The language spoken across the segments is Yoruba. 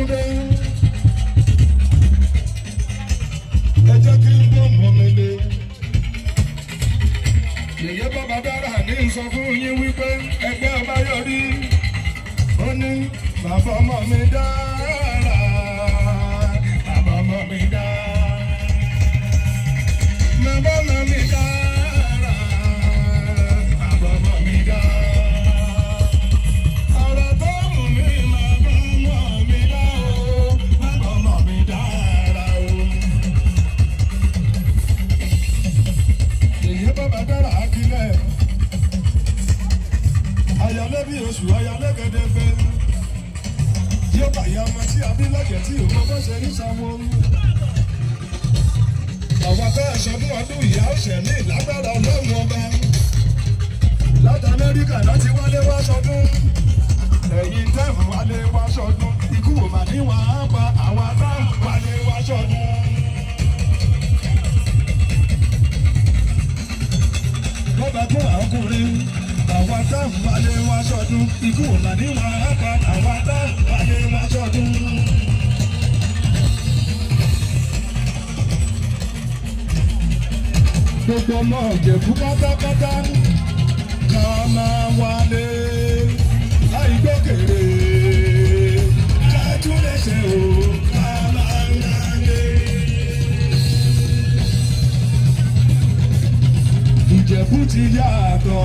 Babátúndé. Ẹ jẹ́ kí n gbọ́ mọ́ mi lé. Yèyé bàbá dára ní sọ fún yín wípé ẹgbẹ́ ọba yọrí. Ó ní bàbá ọmọ mi dára. Gẹ́gẹ́fẹ́. Yóò bá ya ọmọ tí a bí lọ́jẹ̀ tí òun bọ́ ṣe ní sáwọ́. Àwọn akẹ́yọ̀ sọdún ọdún ìyá ọ̀sẹ̀ ní ìlágbára ọlọ́run ọba. Láti Amẹ́ríkà láti wálé wá sọdún. Ẹ̀yin tẹ́ẹ̀mù wálé wá sọdún. Ikú ò mà ní wàá pa àwọn atáàmù wálé wá sọdún. Táwọn wálé wá sọdún ikú ọ̀la ní wọn á pa àwọn táwọn wálé wá sọdún. gbogbo ọmọ ìjẹ̀bú pátápátá ká máa wálé láì gbókèrè ká tún lè ṣe o ìjẹ̀bú ti yàtọ̀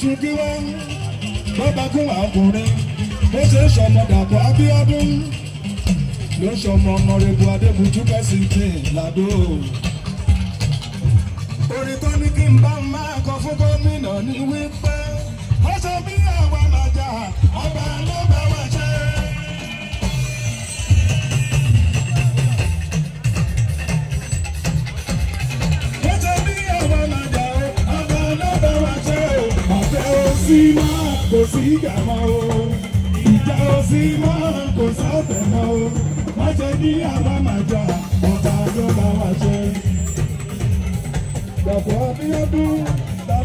ọtún kí wọn bàbá kún ọkùnrin bó ṣe sọmọ dàpọ̀ abíọ́dún ló sọmọ ọmọrẹ́bù adébùtú kẹsìntì làdó. orin tó ní kí n bá máa kọ fún gómìnà ní wípé ó sọ bí àwa máa jà ọba ló bá sí máa kò sí ìjà mọ́ o. ìjà ó sí máa kò sọ́fẹ̀ mọ́ o. má ṣe bí àwa máa jà ọba ló bá wá ṣe. Dàpọ̀ Abíọ́dún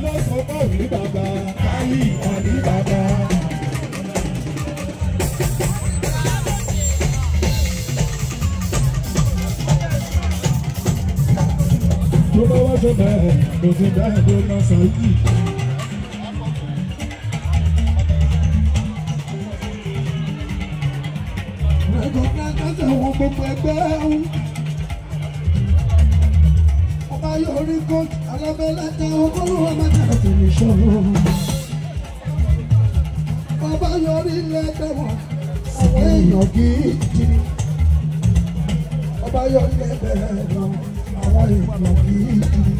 ló sọ bá òní bàbá káyì òní bàbá. Tó bá wá tó bẹ́ẹ̀ ti bẹ́ẹ̀ ló lọ sọ yìí. Ọba yóò rí kóòtù alábẹ́lẹ́ta ọgọ́rùn-ún ọmọdé àti ìṣòro. ọba yóò rí lẹ́gbẹ̀ẹ́ wọn àwọn èèyàn gidi. ọba yóò rí lẹ́gbẹ̀ẹ́ wọn àwọn èèyàn gidi.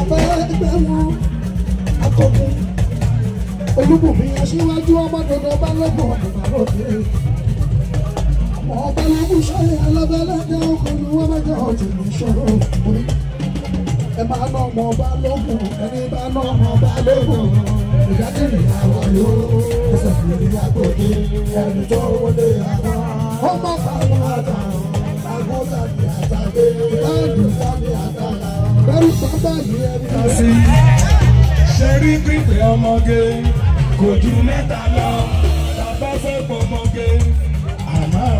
ọba ẹgbẹ́ wọn akọkùn olúbùnmi aṣíwájú ọmọdé balógun ọ̀dùnmá lóde ọba lókun sọ́yìn alábẹ́lẹ́dẹ́ ọkùnrin wọn mẹ́jọ ọ̀tún ìṣòro ẹ máa ná ọmọ ọba lókun ẹni bá ná ọmọ ọba lókun. ìdádìrì àwọn yóò ẹsẹ̀ fìdí àgbòkè ẹni tó wọlé àwọn. ọmọ bàbá àtàwọn àgọ́ta ní àtàgbé ìbáàdùn sáni àtàlà. bẹ́rù bàbá ní ẹni sí. ṣe rí pípẹ́ ọmọge kò ju mẹ́ta lọ tàbá fẹ́ pọ̀ àmọ́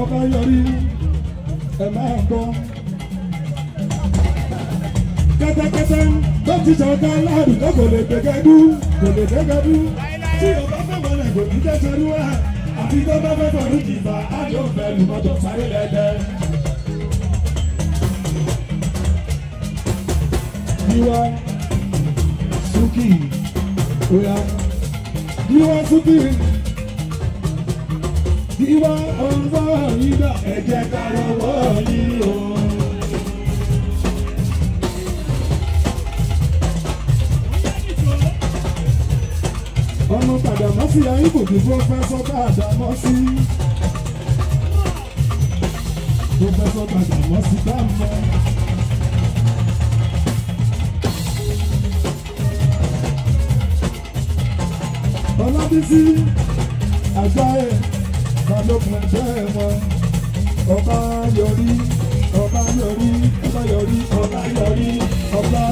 Ọba yọrí ẹ máa gbọ́. Kẹ́tẹ́kẹ́tẹ́ tó ti ṣọ̀gá ládùúgbò kò lè gbẹgẹ́dú kò lè gbẹgẹ́dú. Tí o bá fẹ́ wọlé kò ní jẹ́ ṣerú ẹ̀. Àfi tó bá fẹ́ fọdún jìbá, á yóò fẹ́ lùmọ́tò sáré lẹ́dẹ́. Diwa Suki Oya Diwa Suki Diwa ọ̀nfà ìgbà ẹ̀jẹ̀ karọ̀wọ́ yìí o. Ọmọ Gbàdámọ́sí Ayíbòdì Pọ́fẹ́sọ̀ Gbàdámọ́sí. Pọ́fẹ́sọ̀ ẹgbẹ́ wọn ọba yọrí ọba yọrí ọba yọrí ọba yọrí ọba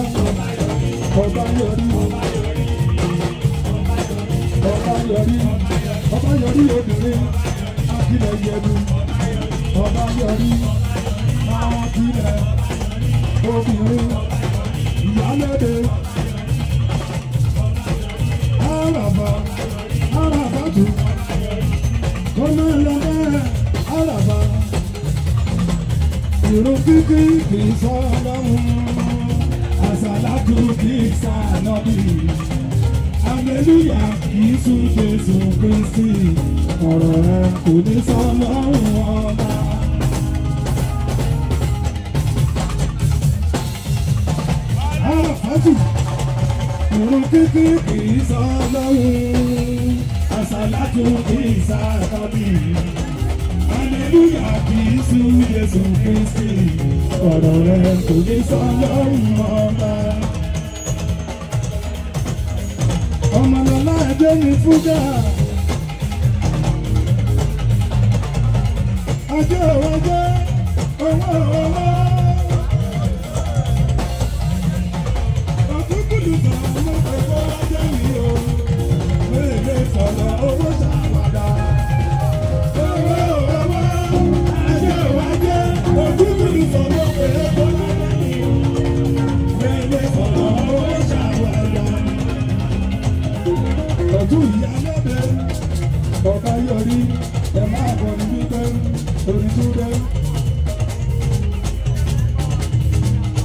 ọba yọrí ọba yọrí ọba yọrí obìnrin akílẹ̀ yẹdu ọba yọrí àwọn akílẹ̀ obìnrin ìyálẹ́dẹ̀ àràbà àràbàdù kọ́mẹ́lẹ́mẹ́ àràbà ìrun kíkí kì í sọ lọ́hùn àsàlátù kì í sànọ́bì aleluya kì í sún jésù kristi ọ̀rọ̀ rẹ̀ kò ní sọ lọ́hùn ọba. àràbàdù ìrun kíkí kì í sọ lọ́hùn àsàlátù kì í sànọ́bì. Aleluya kì í sú Jésù Kristi, ọ̀rọ̀ rẹ̀ kò ní sọ lọ́rùn ọba. Ọmọlọ́lá mi fúgà. Ajé ọjọ́ owó. Ọ̀kúnkúndù Ọdún ìyálẹ́bẹ̀ ọ̀gá yọrí ẹ̀ máa bọ̀ ní wípé orí tó rẹ̀.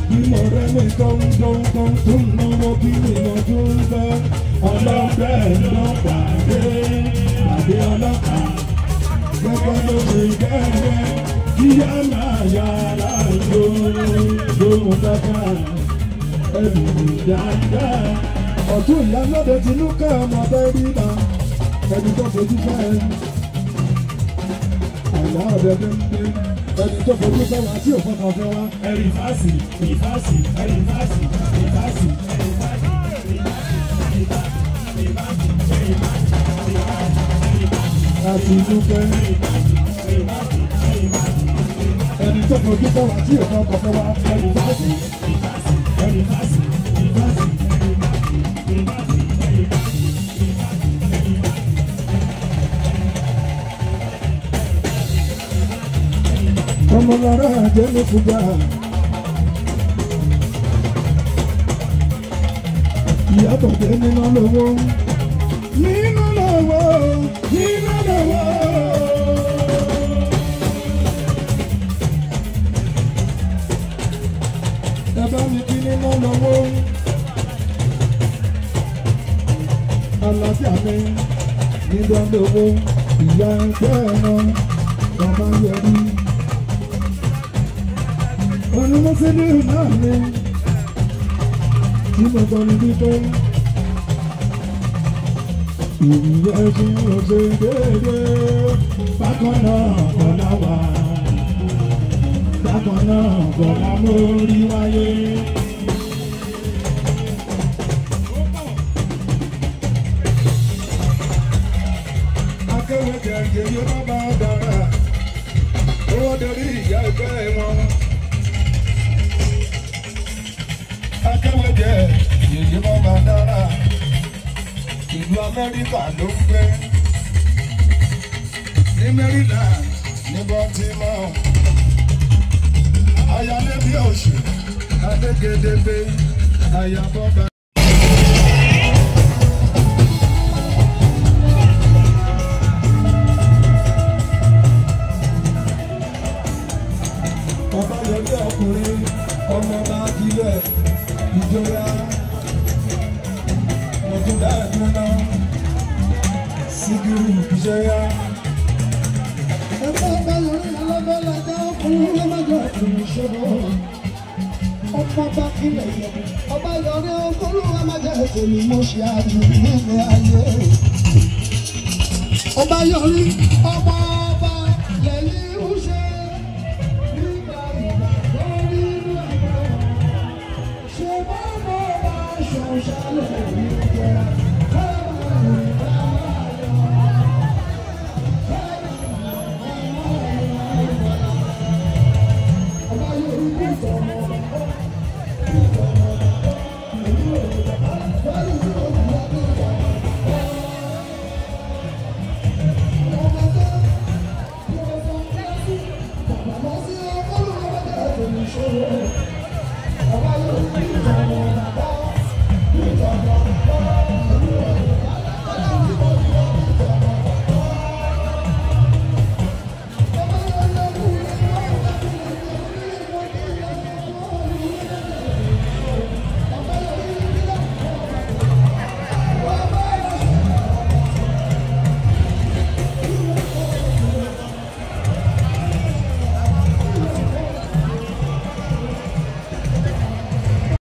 Bímọ rẹ̀ ní tọ́ntọ́ntọ́n tó ń náwó bí nìyàn tó ń fẹ́. Ọlọ́pẹ́ ló pàdé pàdé ọlọ́pàá gbogbo ló ṣe gẹ́gẹ́ kí á máa yára lò lóhun dáadáa ẹbí dáadáa. Ọ̀tún ìyálóde tinúkà ọmọ bẹ́ẹ̀ rí ma ẹni tó fojú fẹ́ àìlá ọ̀dẹ dénde ẹni tó fojú fẹ́ wá tí òfin kan fẹ́ wá. ẹ̀rì fásì ìfásì ẹ̀rì fásì ìfásì ẹ̀rì fásì àti dúpẹ́. ẹni tó fojú fẹ́ wá tí òfin kan fẹ́ wá. ẹ̀rì fásì ẹ̀rì fásì ọmọlára àjẹ́ ló fúgbà. ìyàtọ̀ jẹ́ nínú lówó. nínú lówó nínú lówó. ẹ bá mi kí nínú lówó. alájà mi nínú lówó. ìyá ẹgbẹ́ wọn ọmọ yẹrí olùmọ̀sẹ́dé náà lé tí mo gbọ́ ní pípẹ́ ìyá tí mo ṣe déédé. Bákan náà kọ́ láwà bákan náà kọ́ lámórí wáyé. akéwèé jẹ̀jẹ̀ yóò má bá dára. Owó dorí ìyá ìfẹ́ wọn. jẹ́ yèyé bàbá dára ìlú amẹ́ríkà ló ń gbé ní maryland ní baltimore ayálébi òṣù adégedegbe ayábọ́ba. ọba yọjọ ọkùnrin ọmọ bá kílẹ̀ yẹ. Ọba lórí ọkùnrin lọ́mọdé ọkùnrin mo ṣe àjù nílé ayé. Ọba yọrí ọba ẹ̀rọ.